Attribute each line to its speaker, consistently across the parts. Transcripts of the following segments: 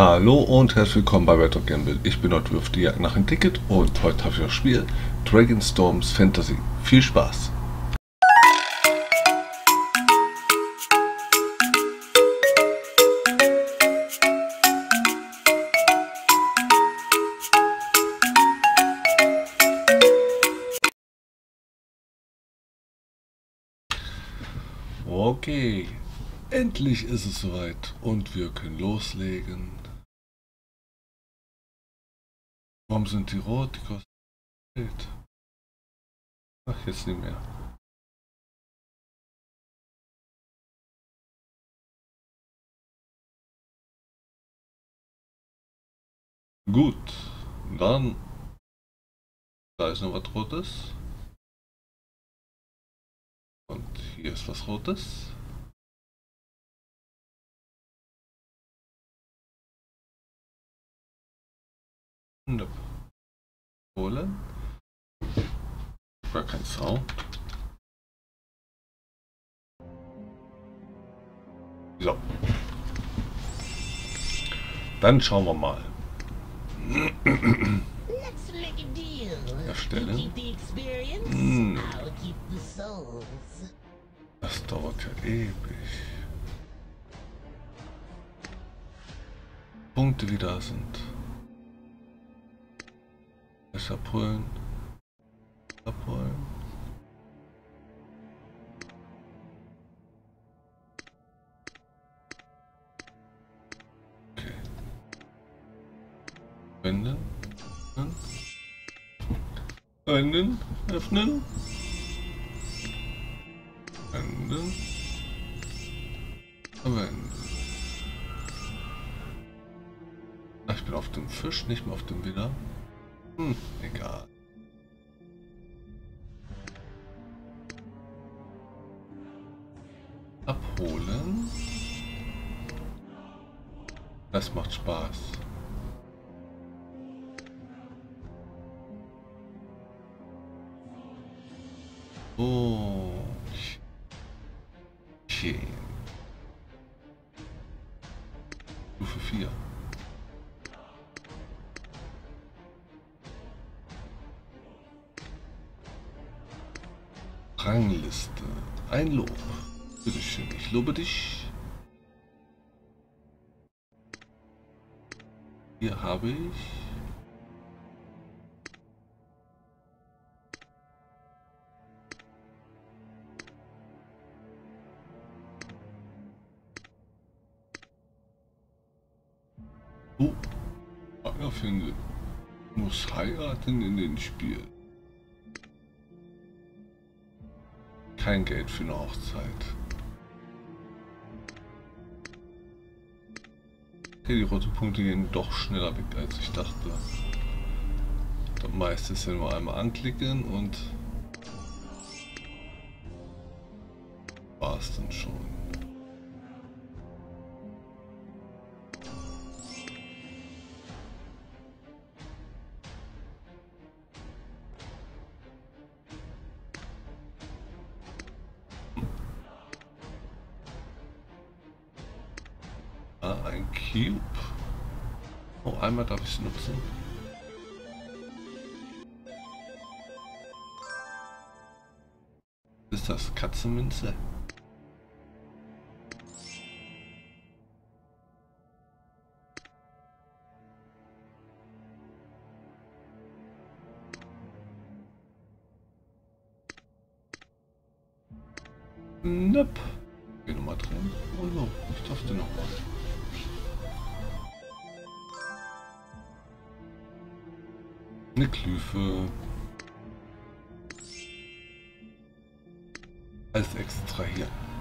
Speaker 1: Hallo und herzlich willkommen bei Red Gamble. Ich bin heute auf die Jagd nach einem Ticket und heute habe ich das Spiel Dragonstorms Fantasy. Viel Spaß! Okay, endlich ist es soweit und wir können loslegen. Warum sind die rot? Die kosten Geld. Ach, jetzt nicht mehr. Gut, dann da ist noch was Rotes. Und hier ist was Rotes. Nope. Holen. Gar kein Sound. So. Dann schauen wir mal. Erstellen. Hm. Das dauert ja ewig. Punkte, die da sind. Das abholen. Abholen. Okay. Wenden. Öffnen. Öffnen. Wenden. Wenden. Ich bin auf dem Fisch, nicht mehr auf dem Widder. Hm, egal. Abholen. Das macht Spaß. Oh. Rangliste. Ein Lob. Bitteschön, ich lobe dich. Hier habe ich... Oh, einer findet. Muss heiraten in den Spiel. Kein Geld für eine Hochzeit. Okay, die roten Punkte gehen doch schneller weg, als ich dachte. Das meiste ist ja nur einmal anklicken und war es dann schon. Einmal darf ich es nutzen. Ist das Katzenmünze? Nope. Geh nochmal drin. Oh no, ich dachte noch mal. Klüfe. Alles extrahieren.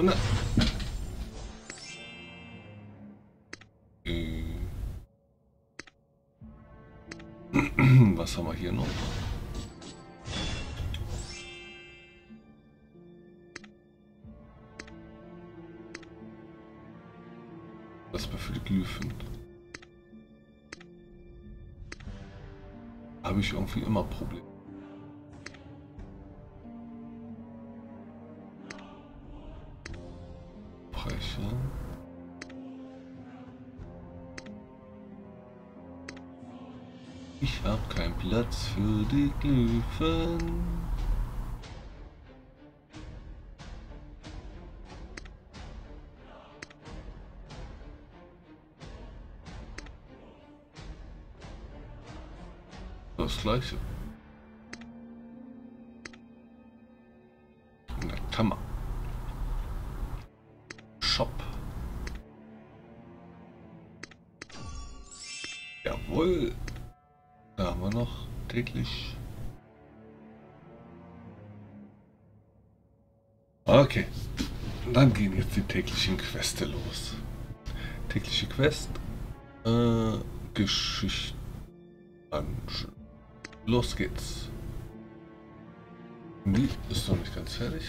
Speaker 1: Drin. Was haben wir hier noch? Das für die Glyphen. Habe ich irgendwie immer Probleme. Platz für die Glyphen. Das gleiche. Täglichen Queste los. Tägliche Quest. Äh, Geschichte. Los geht's. Die ist noch nicht ganz fertig.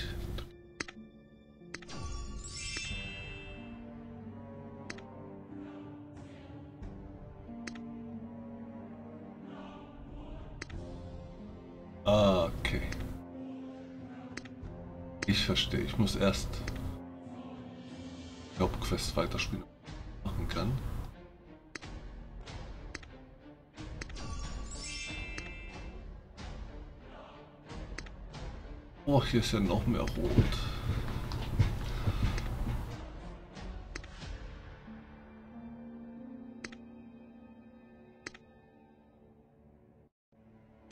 Speaker 1: Okay. Ich verstehe. Ich muss erst Hauptquest weiterspielen machen kann. Oh, hier ist ja noch mehr rot.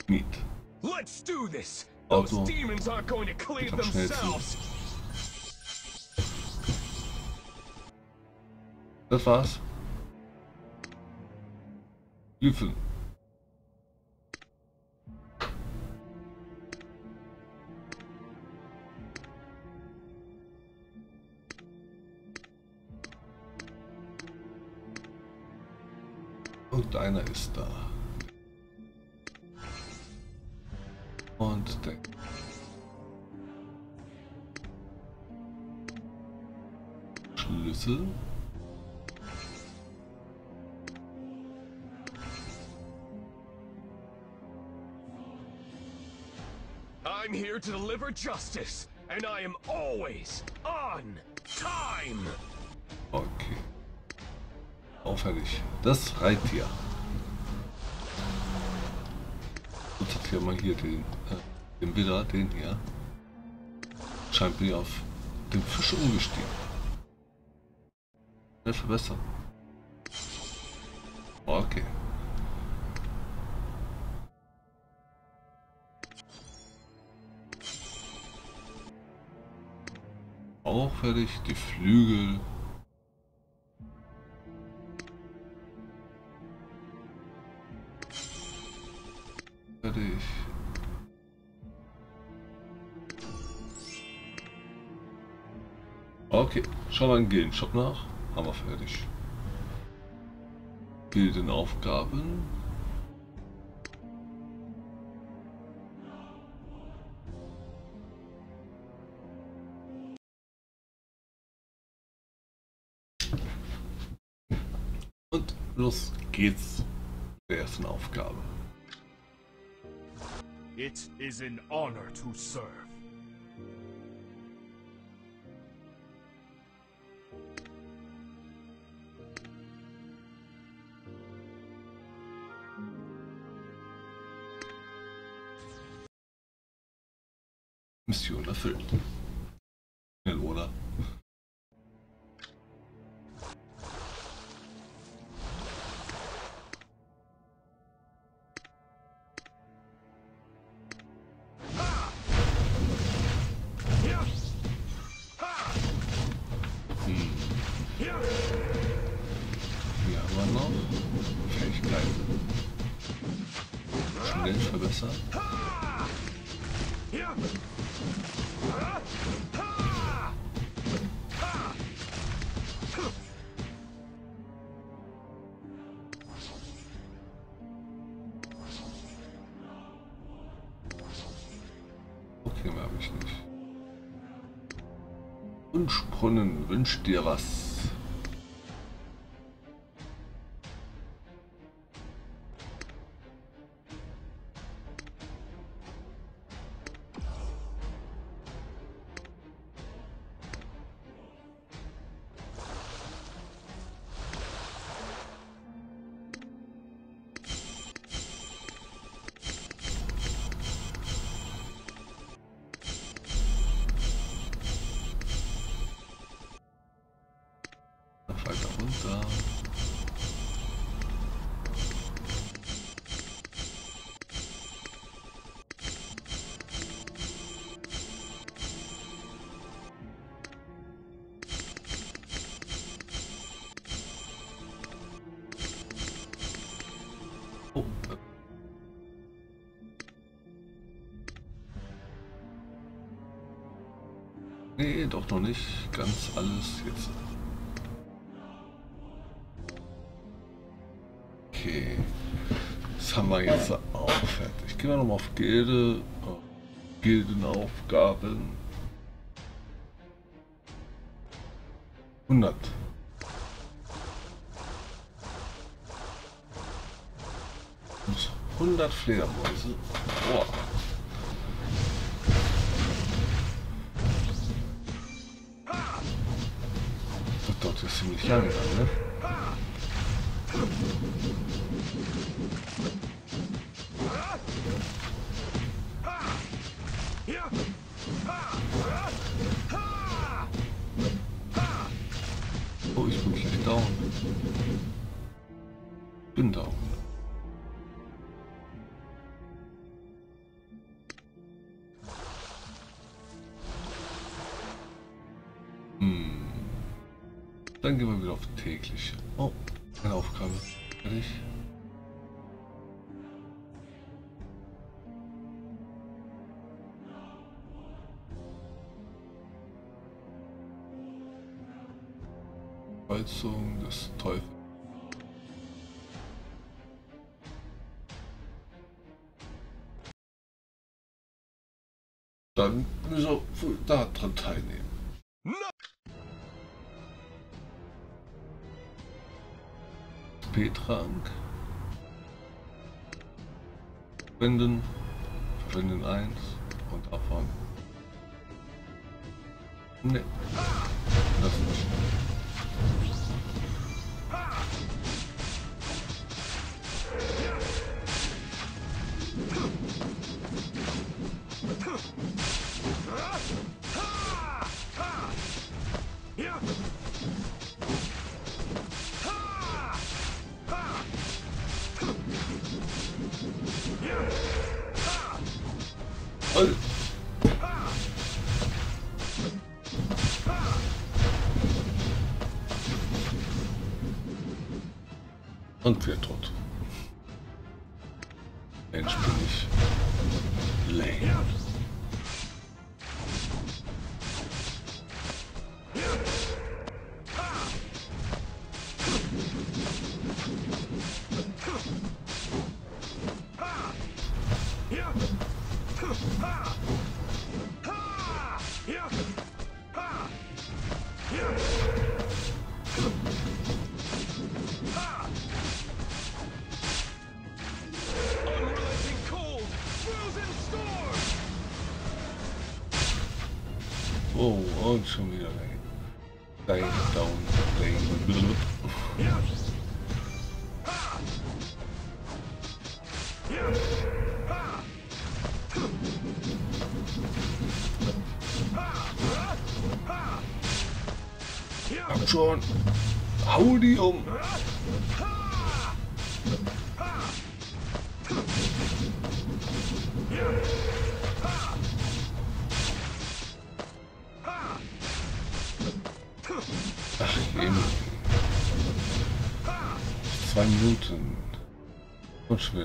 Speaker 1: Meat.
Speaker 2: Let's do this. Those
Speaker 1: Auto.
Speaker 2: demons aren't going to
Speaker 1: schnellsten.
Speaker 2: themselves.
Speaker 1: Das war's. Glyphen. Und einer ist da. Und der Schlüssel.
Speaker 2: I'm here to deliver justice, and I am always on time.
Speaker 1: Okay. Auffällig. Das Reittier. Jetzt hier mal hier den, äh, den Widder, den hier. Scheint mir auf den Fisch umgestiegen. Schnell verbessern. Fertig, die Flügel. Fertig. Okay, schauen wir in den Gildenshop nach. Haben wir fertig. Gildenaufgaben. Und los geht's der ersten Aufgabe.
Speaker 2: It is an honor to serve.
Speaker 1: Mission erfüllt. Wünsch dir was. Oh. Nee, doch noch nicht ganz alles jetzt. Haben wir jetzt auch fertig. Gehen wir nochmal auf Gilde. auf Gildenaufgaben. 100. Und 100 Fledermäuse. Boah. Das dauert jetzt ziemlich lange ne? Oh, ich bin gleich down. Bin down. Hm. Dann gehen wir wieder auf täglich. Oh, Verwenden. Verwenden 1 und abfahren. Ne. Das nicht. Voll. Lane, down. Blablabla. Komm um. Zwei Minuten. Und schon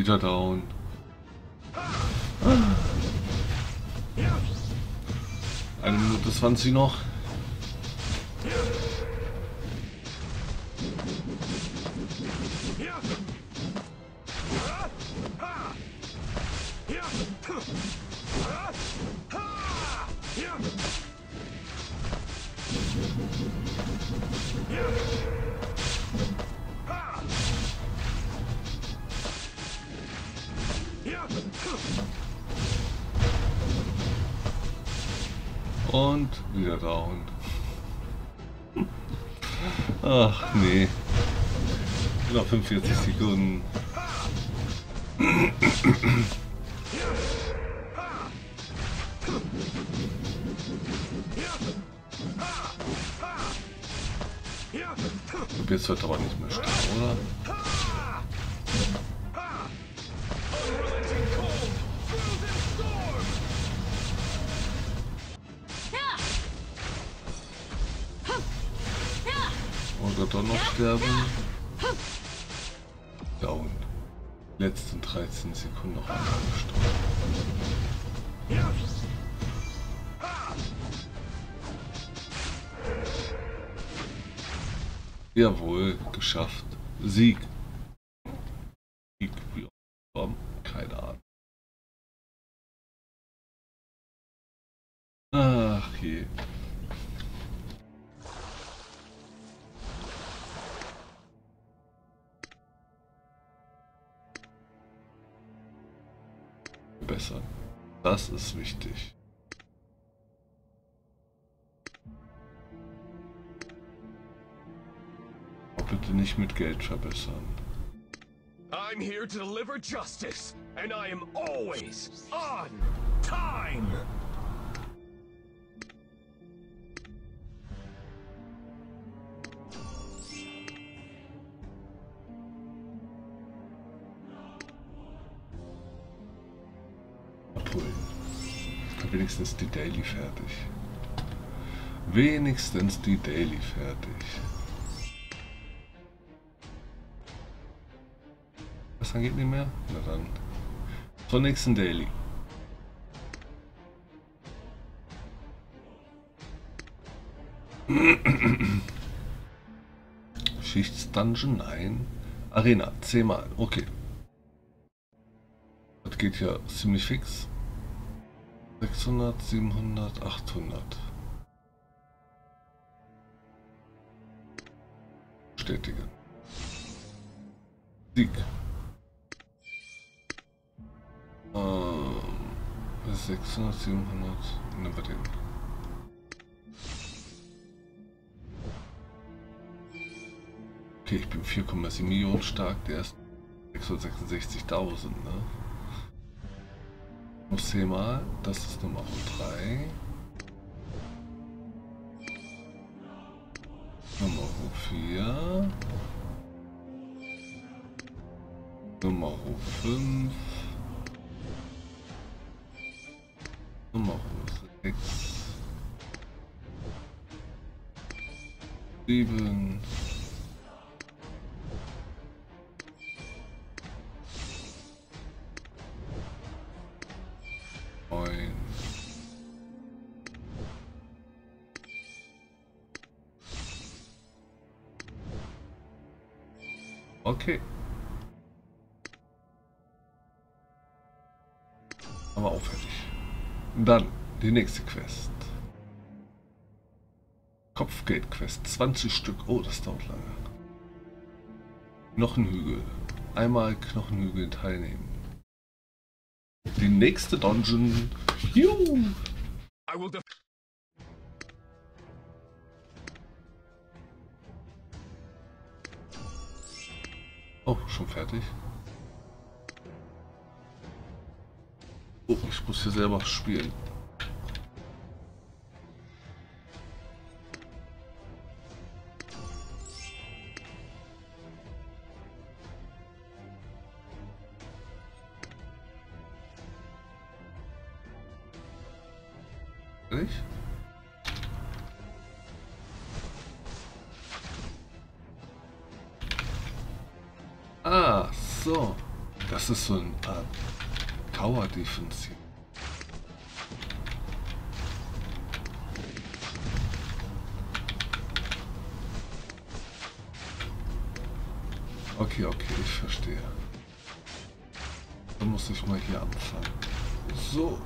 Speaker 1: wieder down. Eine Minute 20 noch. Und wieder down. Ach nee. Noch 45 Sekunden. Du bist heute aber nicht mehr stark, oder? Sterben? Down. Letzten 13 Sekunden noch einmal gestorben. Jawohl, geschafft. Sieg. Sieg, nicht mit Geld verbessern.
Speaker 2: I'm here to deliver justice, and I am always on time!
Speaker 1: abholen. Wenigstens die Daily fertig. Wenigstens die Daily fertig. Dann geht nicht mehr? Na dann. Zur nächsten Daily. Schichtsdungeon? Nein. Arena, 10 mal. Okay. Das geht ja ziemlich fix. 600, 700, 800. Bestätigen. Sieg. Ähm, 600, 700. Nehmen wir den. Okay, ich bin 4,7 Millionen stark. Der ist 666.000, ne? Muss 10 mal. Das ist Nummer 3. Nummer 4. Nummer 5. Nummer 6. 7. Neun. Okay. Aber auch fertig. Dann die nächste Quest. Kopfgeld-Quest. 20 Stück. Oh, das dauert lange. Knochenhügel. Einmal Knochenhügel teilnehmen. Die nächste Dungeon. Juhu. Oh, schon fertig. Oh, ich muss hier selber spielen. Hier. Okay, okay, ich verstehe. Dann muss ich mal hier anfangen. So.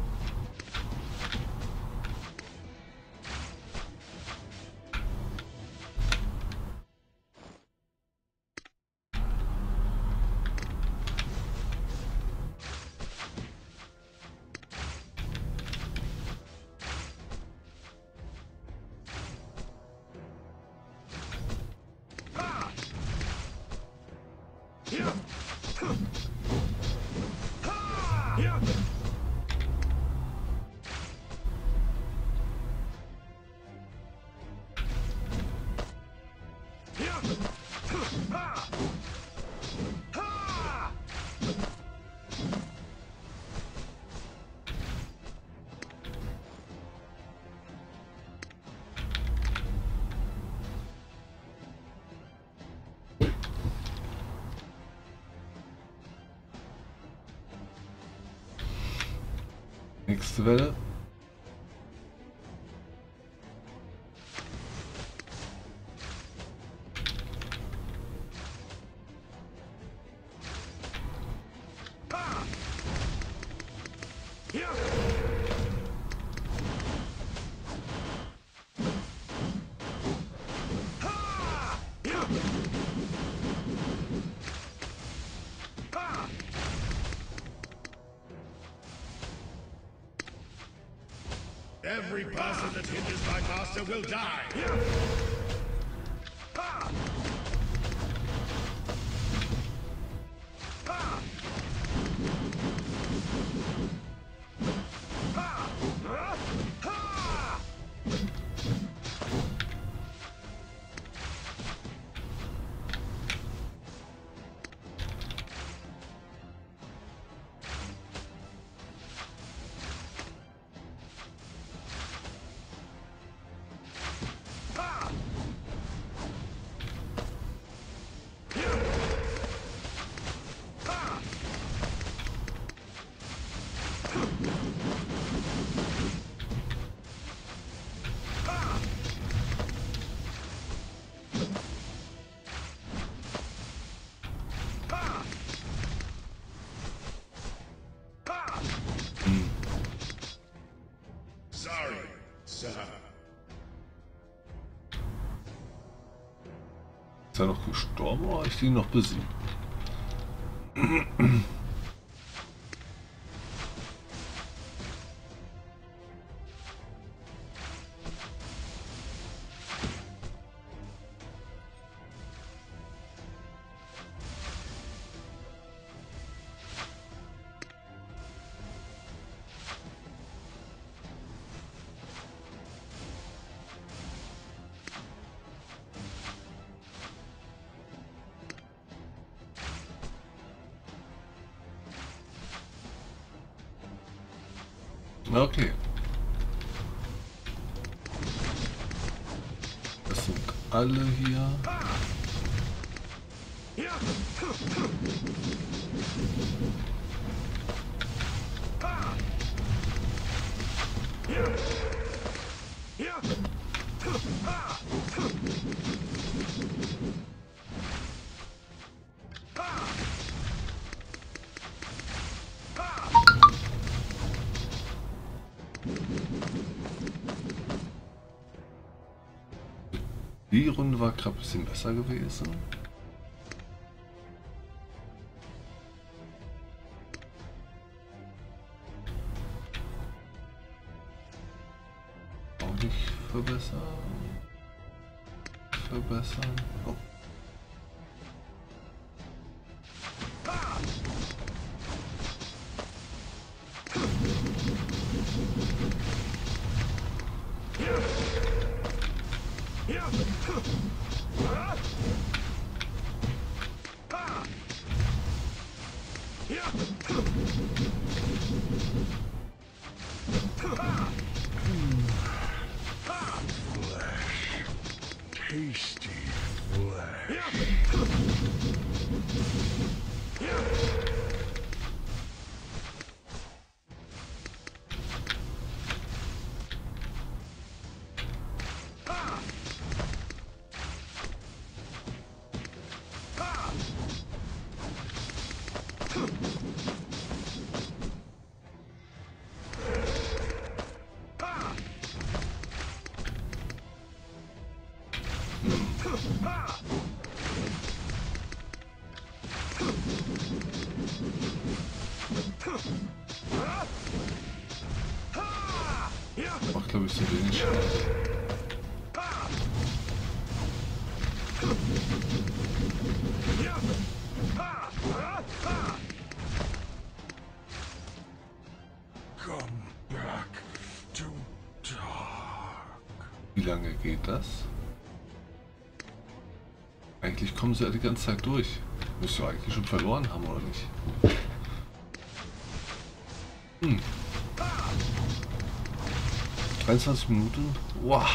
Speaker 2: Person that hinders my master will die.
Speaker 1: Ist er noch gestorben oder habe ich ihn noch besiegt? Alle Runde war gerade ein bisschen besser gewesen. Auch nicht verbessern. Verbessern. Oh. Glaube ich so wenig. Wie lange geht das? Eigentlich kommen sie ja die ganze Zeit durch. Müsst ihr eigentlich schon verloren haben, oder nicht? 23 Minuten? Wow.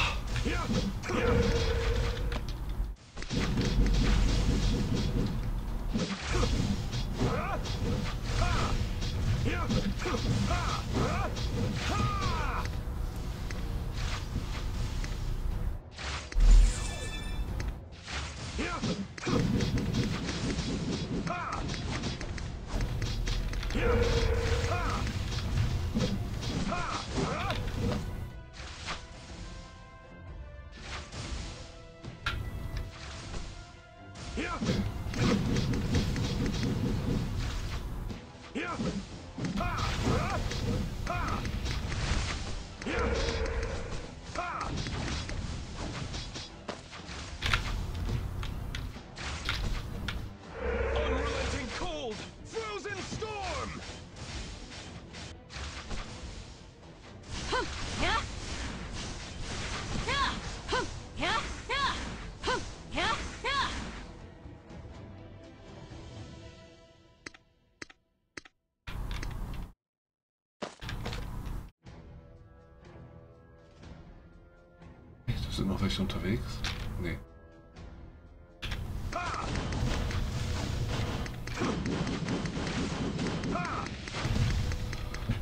Speaker 1: Noch welche unterwegs? Nee.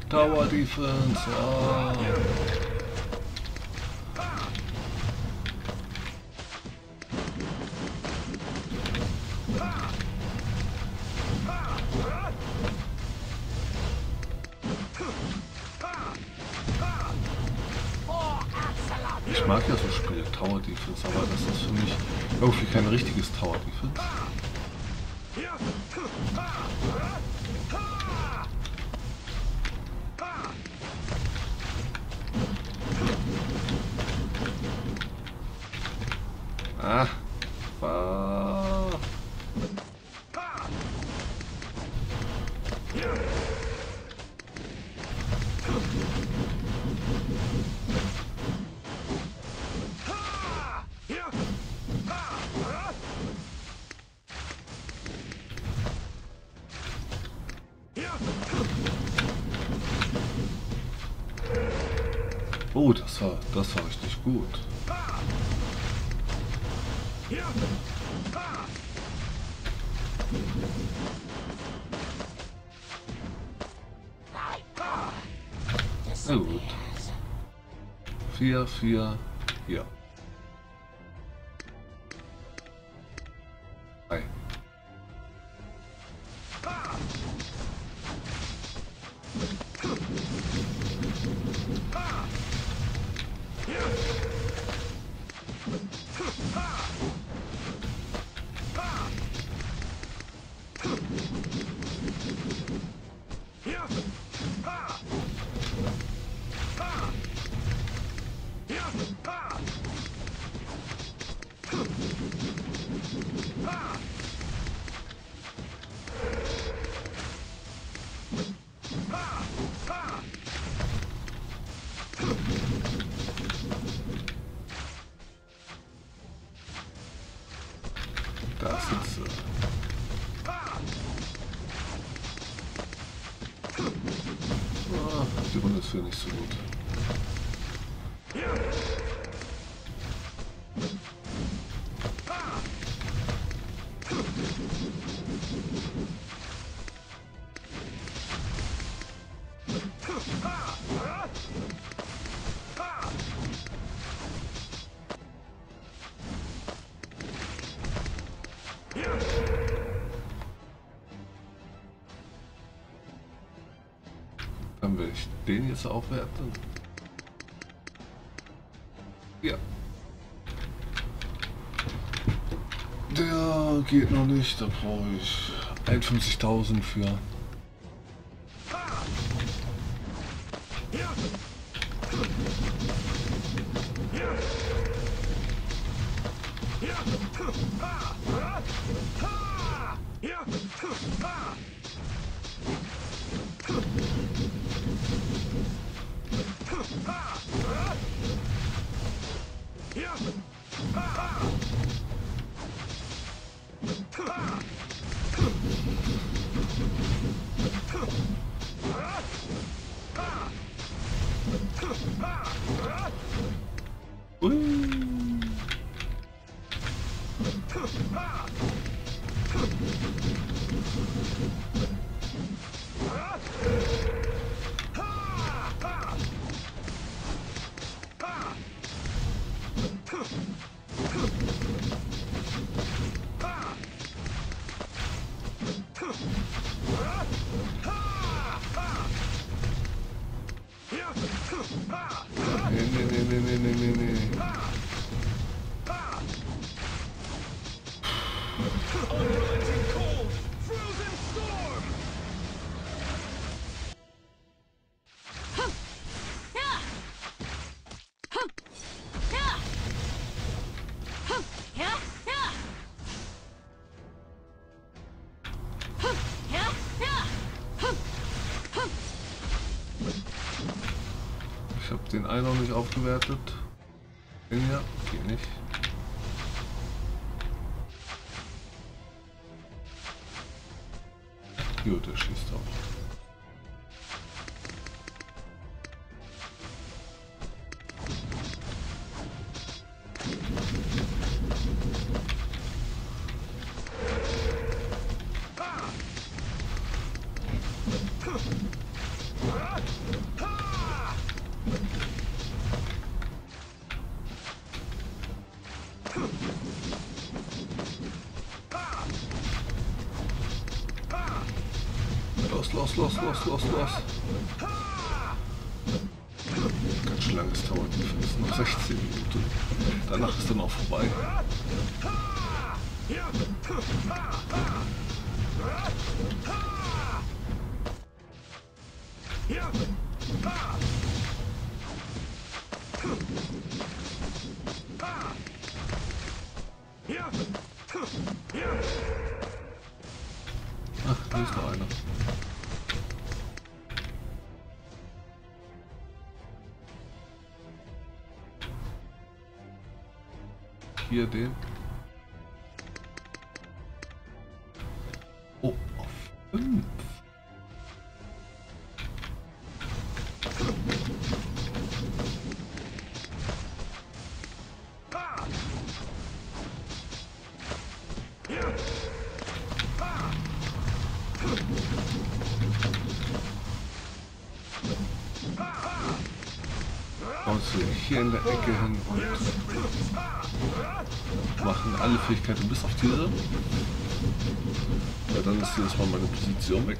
Speaker 1: Tower Defense. Ah. Gut. Na gut. Vier, vier, vier. Will ich den jetzt aufwerten. Ja. Der geht noch nicht, da brauche ich 51.000 für. Einen noch nicht aufgewertet. Den hier geht nicht. Gut, der schießt auch. Los, los, los, Hier den. Oh, auf 5. Kommst du hier in der Ecke hin und machen alle Fähigkeiten bis auf diese. Ja, dann ist jedes Mal meine Position weg.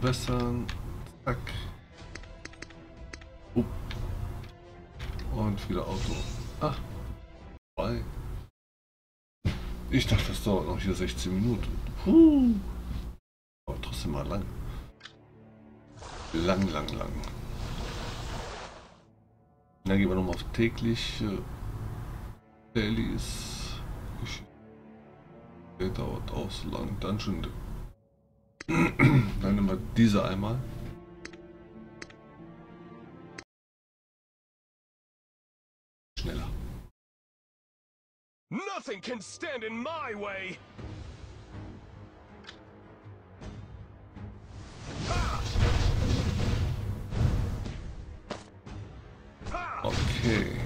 Speaker 1: Verbessern. Zack. Up. Und wieder Auto. Ah. Vorbei. Ich dachte, das dauert noch hier 16 Minuten. Puh. Aber trotzdem mal lang. Lang, lang, lang. Dann gehen wir nochmal auf täglich. Dailies. Ich- Der dauert auch so lang. Dungeon. Dann nehmen wir diese einmal. Schneller.
Speaker 2: Nothing can stand in my way!
Speaker 1: Okay.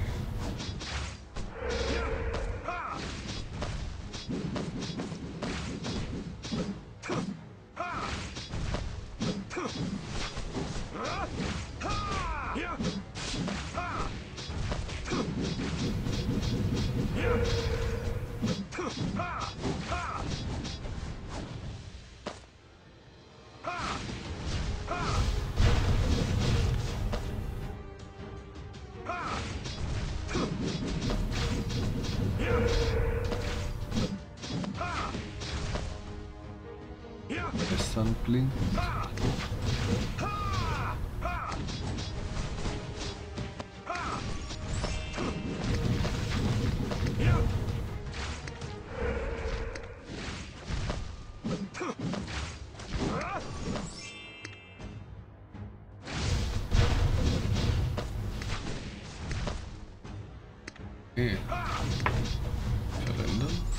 Speaker 1: Verwenden.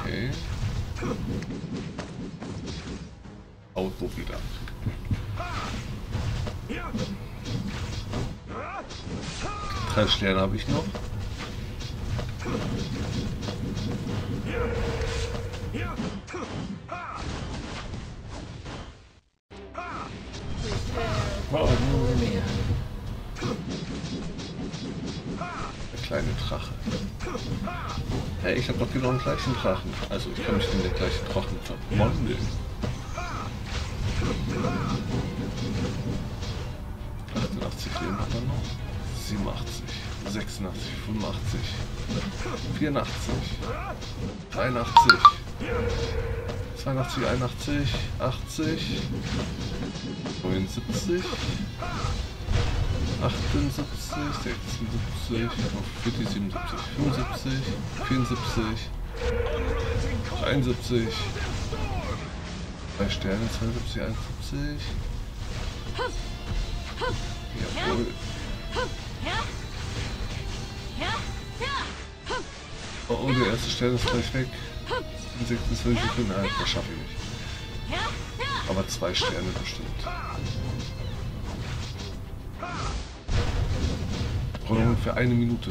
Speaker 1: Okay. Auto wieder. Drei Sterne habe ich noch. Der kleine Drache. Hey, ich habe doch genau den gleichen Drachen. Also ich kann mich in den gleichen Drachen verwandeln. 88 Leben hat er noch. 87, 86, 85, 84, 83, 82, 81, 80, 79, 78, 76, auf 40, 77, 75, 74, 73, 3 Sterne, 72, 71. Jawohl. Oh, oh, der erste Stern ist gleich weg. In 26 Sekunden, ah, das schaffe ich nicht. Aber zwei Sterne bestimmt. Brauche ungefähr eine Minute.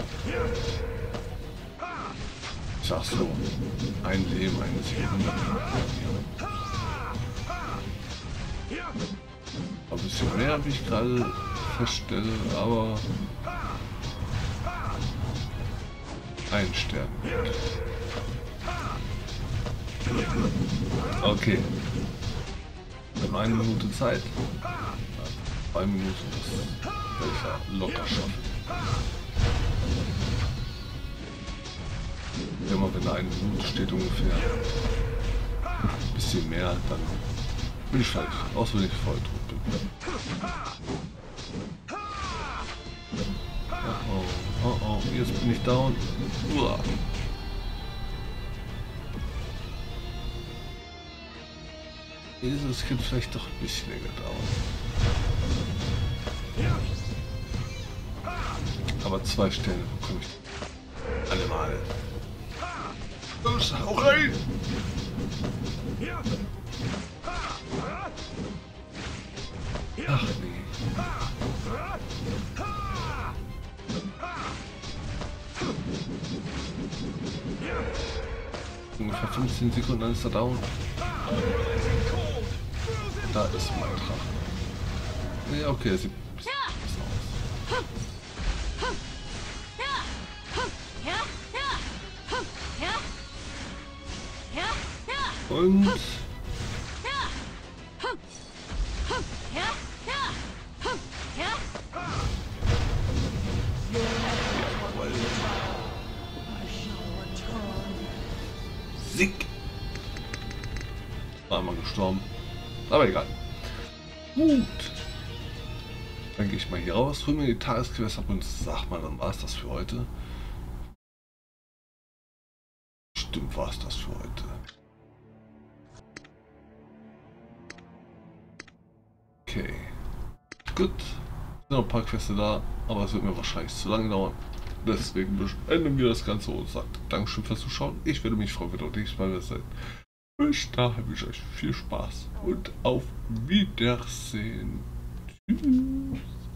Speaker 1: Ich sag so, ein Leben, eine Sekunde. Ein bisschen mehr, wie ich gerade feststelle, aber ein Stern. Okay. Wir haben eine Minute Zeit. Zwei Minuten, das werde locker schaffen. Immer wenn da eine Minute steht ungefähr, ein bisschen mehr, dann bin ich wenn ich voll tot bin. Oh oh, oh oh, jetzt bin ich down. Uah. Dieses könnte vielleicht doch ein bisschen länger dauern. Aber zwei Sterne bekomme ich alle mal. Los, hau rein! Ach nee. Ungefähr 15 Sekunden, dann ist er down. Da ist mein Drache. Ja, okay, das sieht Und. Sick. Einmal gestorben. Aber egal. Gut. Dann gehe ich mal hier raus, hol mir die Tagesquest ab und sag mal, dann war es das für heute. Quests da, aber es wird mir wahrscheinlich zu lange dauern. Deswegen beenden wir das Ganze und sagt Dankeschön fürs Zuschauen. Ich würde mich freuen, wenn auch nächstes Mal wieder seid. Bis dahin wünsche ich euch viel Spaß und auf Wiedersehen. Tschüss.